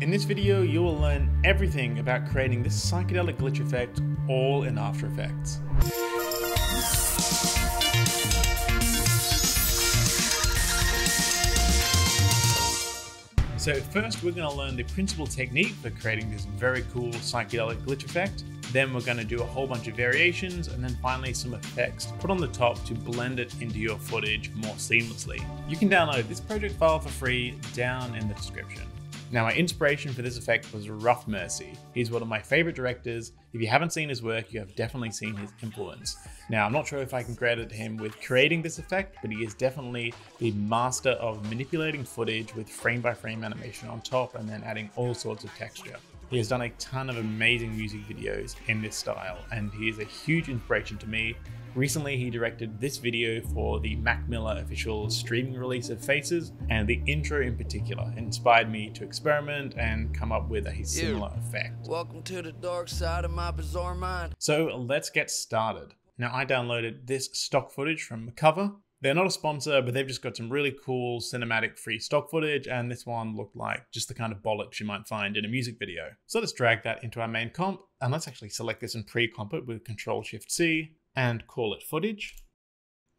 In this video, you will learn everything about creating this psychedelic glitch effect all in After Effects. So first we're going to learn the principal technique for creating this very cool psychedelic glitch effect. Then we're going to do a whole bunch of variations and then finally some effects to put on the top to blend it into your footage more seamlessly. You can download this project file for free down in the description. Now, my inspiration for this effect was Ruff Mercy. He's one of my favorite directors. If you haven't seen his work, you have definitely seen his influence. Now, I'm not sure if I can credit him with creating this effect, but he is definitely the master of manipulating footage with frame by frame animation on top and then adding all sorts of texture. He has done a ton of amazing music videos in this style, and he is a huge inspiration to me Recently, he directed this video for the Mac Miller official streaming release of Faces, and the intro in particular inspired me to experiment and come up with a similar Ew. effect. Welcome to the dark side of my bizarre mind. So let's get started. Now, I downloaded this stock footage from Coverr. They're not a sponsor, but they've just got some really cool cinematic free stock footage, and this one looked like just the kind of bollocks you might find in a music video. So let's drag that into our main comp, and let's actually select this and pre-comp it with Control Shift C, and call it footage.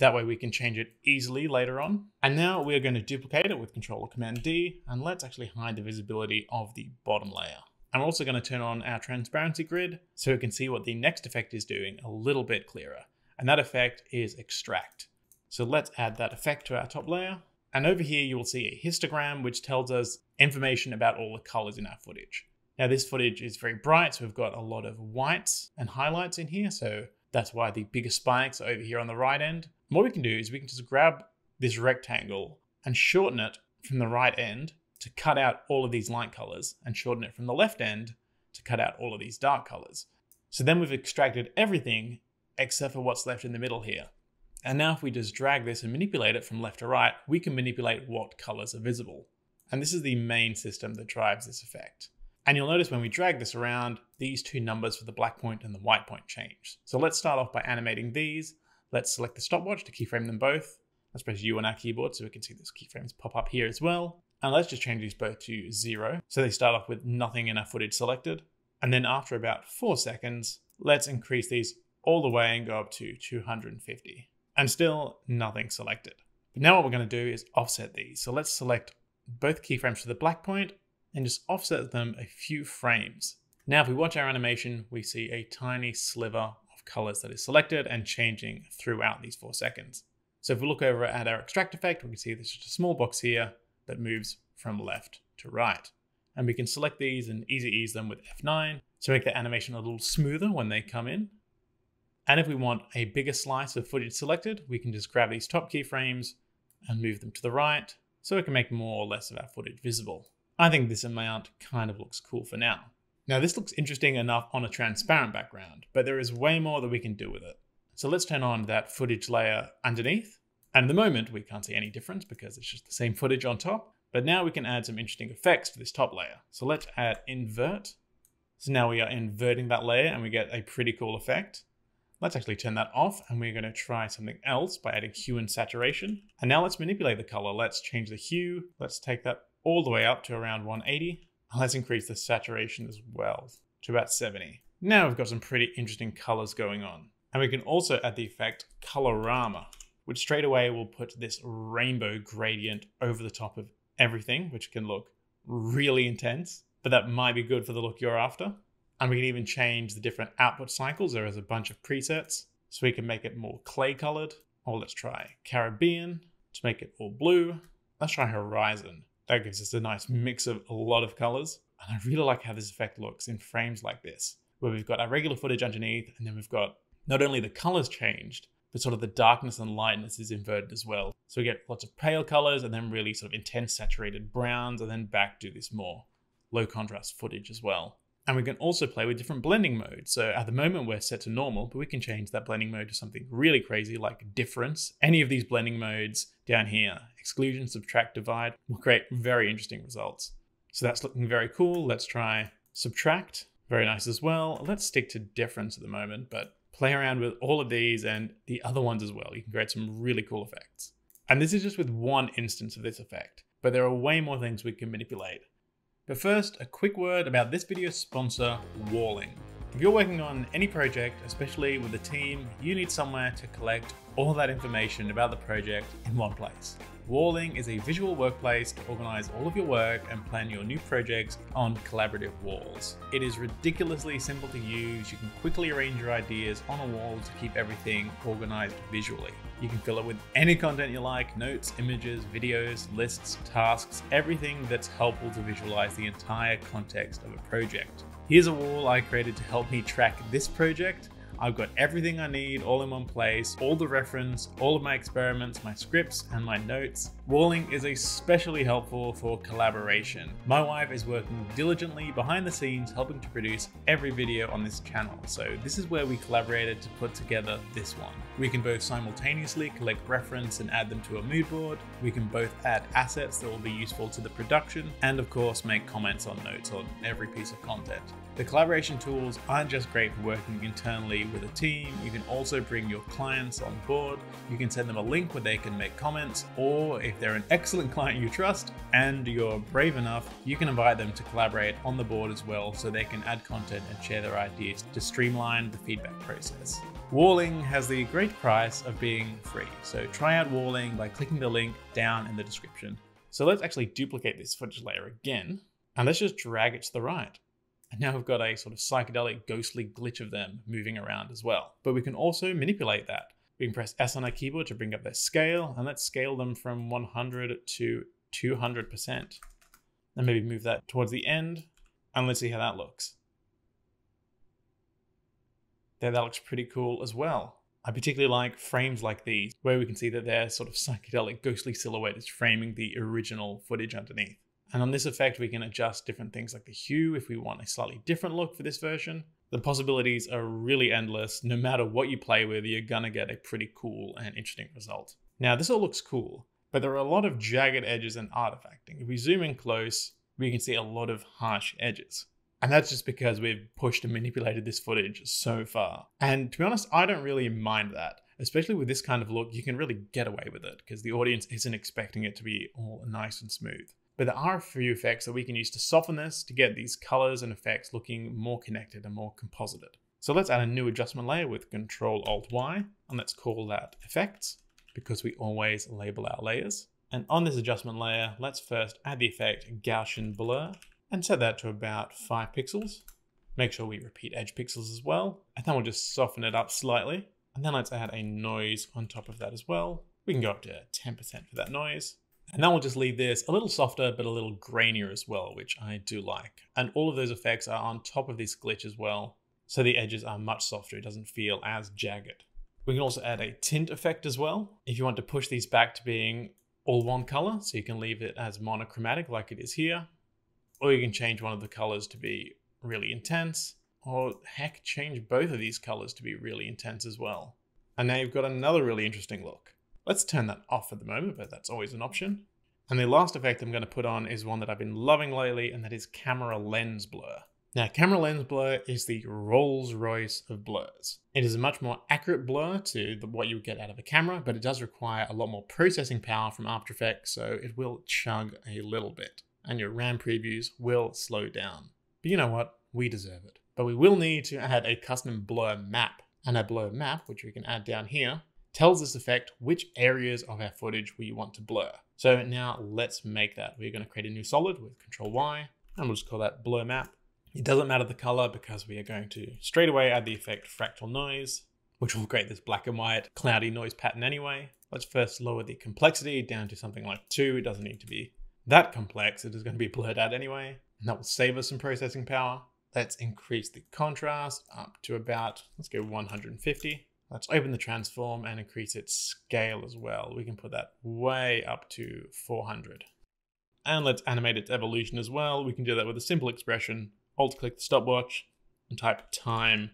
That way we can change it easily later on. And now we're going to duplicate it with Control or Command D, and let's actually hide the visibility of the bottom layer. I'm also going to turn on our transparency grid so we can see what the next effect is doing a little bit clearer. And that effect is extract. So let's add that effect to our top layer. And over here you will see a histogram which tells us information about all the colors in our footage. Now this footage is very bright, so we've got a lot of whites and highlights in here. So that's why the bigger spikes are over here on the right end. And what we can do is we can just grab this rectangle and shorten it from the right end to cut out all of these light colors and shorten it from the left end to cut out all of these dark colors. So then we've extracted everything except for what's left in the middle here. And now if we just drag this and manipulate it from left to right, we can manipulate what colors are visible. And this is the main system that drives this effect. And you'll notice when we drag this around, these two numbers for the black point and the white point change. So let's start off by animating these. Let's select the stopwatch to keyframe them both. Let's press U on our keyboard so we can see those keyframes pop up here as well. And let's just change these both to zero. So they start off with nothing in our footage selected. And then after about four seconds, let's increase these all the way and go up to 250. And still nothing selected. But now what we're going to do is offset these. So let's select both keyframes for the black point and just offset them a few frames. Now, if we watch our animation, we see a tiny sliver of colors that is selected and changing throughout these four seconds. So if we look over at our extract effect, we can see there's just a small box here that moves from left to right. And we can select these and easy ease them with F9 to make the animation a little smoother when they come in. And if we want a bigger slice of footage selected, we can just grab these top keyframes and move them to the right so we can make more or less of our footage visible. I think this amount kind of looks cool for now. Now this looks interesting enough on a transparent background, but there is way more that we can do with it. So let's turn on that footage layer underneath. And at the moment, we can't see any difference because it's just the same footage on top. But now we can add some interesting effects to this top layer. So let's add invert. So now we are inverting that layer and we get a pretty cool effect. Let's actually turn that off and we're going to try something else by adding hue and saturation. And now let's manipulate the color. Let's change the hue. Let's take that all the way up to around 180. Let's increase the saturation as well to about 70. Now we've got some pretty interesting colors going on. And we can also add the effect Colorama, which straight away will put this rainbow gradient over the top of everything, which can look really intense, but that might be good for the look you're after. And we can even change the different output cycles. There is a bunch of presets, so we can make it more clay colored. Or oh, let's try Caribbean to make it all blue. Let's try Horizon that gives us a nice mix of a lot of colors. And I really like how this effect looks in frames like this, where we've got our regular footage underneath, and then we've got not only the colors changed, but sort of the darkness and lightness is inverted as well. So we get lots of pale colors and then really sort of intense saturated browns, and then back to this more low contrast footage as well. And we can also play with different blending modes. So at the moment we're set to normal, but we can change that blending mode to something really crazy like difference. Any of these blending modes down here, exclusion, subtract, divide, will create very interesting results. So that's looking very cool. Let's try subtract. Very nice as well. Let's stick to difference at the moment, but play around with all of these and the other ones as well. You can create some really cool effects. And this is just with one instance of this effect, but there are way more things we can manipulate. But first, a quick word about this video's sponsor, Walling. If you're working on any project, especially with a team, you need somewhere to collect all that information about the project in one place. Walling is a visual workplace to organize all of your work and plan your new projects on collaborative walls. It is ridiculously simple to use. You can quickly arrange your ideas on a wall to keep everything organized visually. You can fill it with any content you like notes, images, videos, lists, tasks, everything that's helpful to visualize the entire context of a project. Here's a wall I created to help me track this project I've got everything I need all in one place, all the reference, all of my experiments, my scripts, and my notes. Walling is especially helpful for collaboration. My wife is working diligently behind the scenes helping to produce every video on this channel, so this is where we collaborated to put together this one. We can both simultaneously collect reference and add them to a mood board, we can both add assets that will be useful to the production, and of course make comments on notes on every piece of content. The collaboration tools aren't just great for working internally with a team, you can also bring your clients on board. You can send them a link where they can make comments, or if they're an excellent client you trust and you're brave enough, you can invite them to collaborate on the board as well so they can add content and share their ideas to streamline the feedback process. Walling has the great price of being free, so try out Walling by clicking the link down in the description. So let's actually duplicate this footage layer again, and let's just drag it to the right. And now we've got a sort of psychedelic ghostly glitch of them moving around as well. But we can also manipulate that. We can press S on our keyboard to bring up their scale, and let's scale them from 100 to 200%. And maybe move that towards the end, and let's see how that looks. There, that looks pretty cool as well. I particularly like frames like these, where we can see that their sort of psychedelic ghostly silhouette is framing the original footage underneath. And on this effect, we can adjust different things like the hue if we want a slightly different look for this version. The possibilities are really endless. No matter what you play with, you're gonna get a pretty cool and interesting result. Now, this all looks cool, but there are a lot of jagged edges and artifacting. If we zoom in close, we can see a lot of harsh edges. And that's just because we've pushed and manipulated this footage so far. And to be honest, I don't really mind that. Especially with this kind of look, you can really get away with it because the audience isn't expecting it to be all nice and smooth but there are a few effects that we can use to soften this to get these colors and effects looking more connected and more composited. So let's add a new adjustment layer with Control Alt Y, and let's call that Effects, because we always label our layers. And on this adjustment layer, let's first add the effect Gaussian Blur, and set that to about 5 pixels. Make sure we repeat edge pixels as well, and then we'll just soften it up slightly. And then let's add a noise on top of that as well. We can go up to 10% for that noise. And then we'll just leave this a little softer, but a little grainier as well, which I do like. And all of those effects are on top of this glitch as well. So the edges are much softer. It doesn't feel as jagged. We can also add a tint effect as well. If you want to push these back to being all one color, so you can leave it as monochromatic like it is here. Or you can change one of the colors to be really intense. Or heck, change both of these colors to be really intense as well. And now you've got another really interesting look. Let's turn that off at the moment, but that's always an option. And the last effect I'm going to put on is one that I've been loving lately, and that is camera lens blur. Now, camera lens blur is the Rolls Royce of blurs. It is a much more accurate blur to what you would get out of a camera, but it does require a lot more processing power from After Effects, so it will chug a little bit, and your RAM previews will slow down. But you know what? We deserve it. But we will need to add a custom blur map, and a blur map, which we can add down here, tells this effect which areas of our footage we want to blur. So now let's make that. We're going to create a new solid with Control Y, and we'll just call that blur map. It doesn't matter the color because we are going to straight away add the effect fractal noise, which will create this black and white cloudy noise pattern anyway. Let's first lower the complexity down to something like two. It doesn't need to be that complex. It is going to be blurred out anyway. And that will save us some processing power. Let's increase the contrast up to about, let's go 150. Let's open the transform and increase its scale as well. We can put that way up to 400. And let's animate its evolution as well. We can do that with a simple expression. Alt click the stopwatch and type time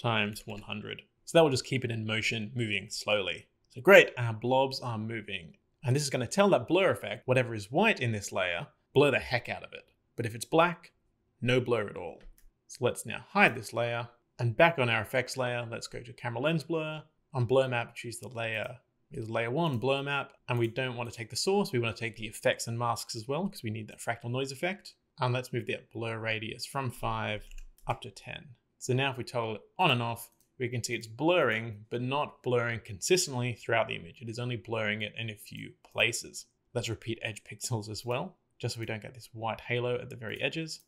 times 100. So that will just keep it in motion, moving slowly. So great, our blobs are moving. And this is going to tell that blur effect, whatever is white in this layer, blur the heck out of it. But if it's black, no blur at all. So let's now hide this layer and back on our effects layer, let's go to camera lens blur. On blur map, choose the layer is layer one blur map. And we don't want to take the source. We want to take the effects and masks as well because we need that fractal noise effect. And let's move the blur radius from 5 up to 10. So now if we toggle it on and off, we can see it's blurring, but not blurring consistently throughout the image. It is only blurring it in a few places. Let's repeat edge pixels as well, just so we don't get this white halo at the very edges.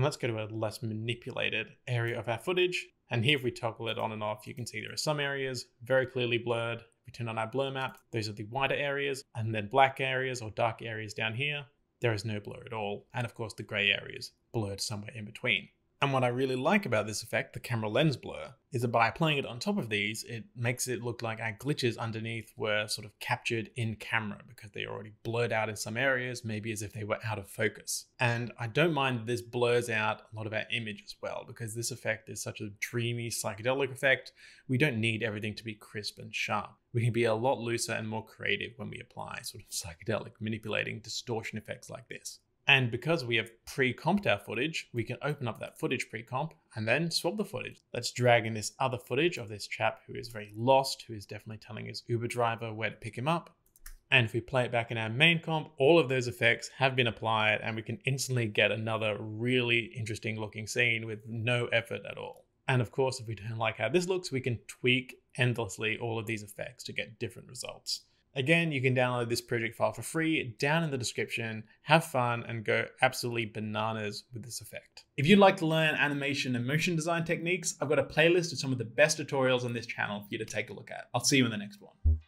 And let's go to a less manipulated area of our footage. And here, if we toggle it on and off, you can see there are some areas very clearly blurred. If we turn on our blur map, those are the wider areas, and then black areas or dark areas down here, there is no blur at all. And of course, the gray areas blurred somewhere in between. And what I really like about this effect, the camera lens blur, is that by applying it on top of these, it makes it look like our glitches underneath were sort of captured in camera because they already blurred out in some areas, maybe as if they were out of focus. And I don't mind that this blurs out a lot of our image as well because this effect is such a dreamy psychedelic effect. We don't need everything to be crisp and sharp. We can be a lot looser and more creative when we apply sort of psychedelic manipulating distortion effects like this. And because we have pre-comped our footage, we can open up that footage pre-comp and then swap the footage. Let's drag in this other footage of this chap who is very lost, who is definitely telling his Uber driver where to pick him up. And if we play it back in our main comp, all of those effects have been applied and we can instantly get another really interesting looking scene with no effort at all. And of course, if we don't like how this looks, we can tweak endlessly all of these effects to get different results. Again, you can download this project file for free down in the description. Have fun and go absolutely bananas with this effect. If you'd like to learn animation and motion design techniques, I've got a playlist of some of the best tutorials on this channel for you to take a look at. I'll see you in the next one.